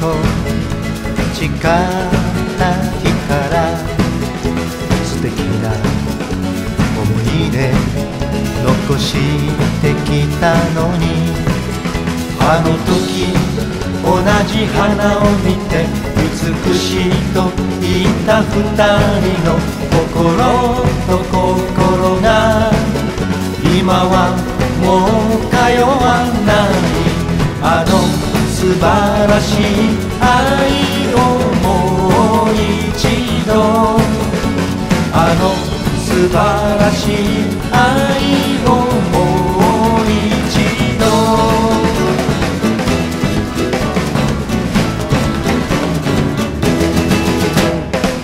と誓った日から素敵な思い出残してきたのに。あの時同じ花を見て美しいと言った二人の心と心が。今はもう通わない。晴らしい愛をもう一度。あの素晴らしい愛をもう一度。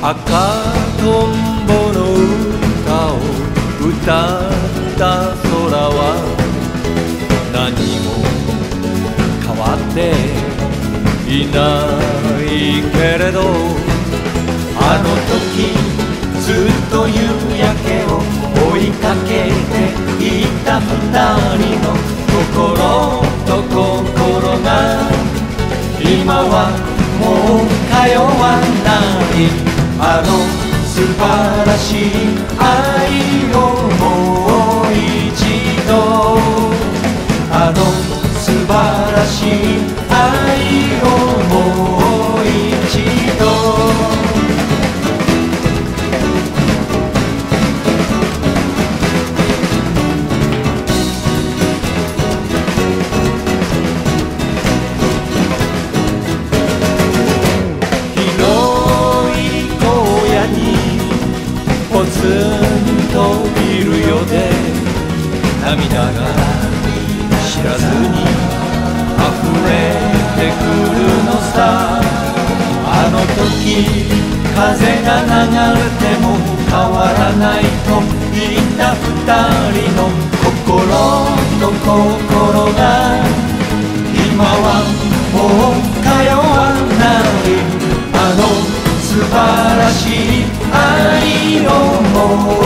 赤とんぼの歌を歌ったいないけれどあの時ずっと夕焼けを追いかけていた二人の心と心が今はもう通わない。あの素晴らしい愛をもう一度。あの晴らしい愛をもう一度。風が流れても変わらないと言った二人の心と心が今はもう通わない。あの素晴らしい愛をも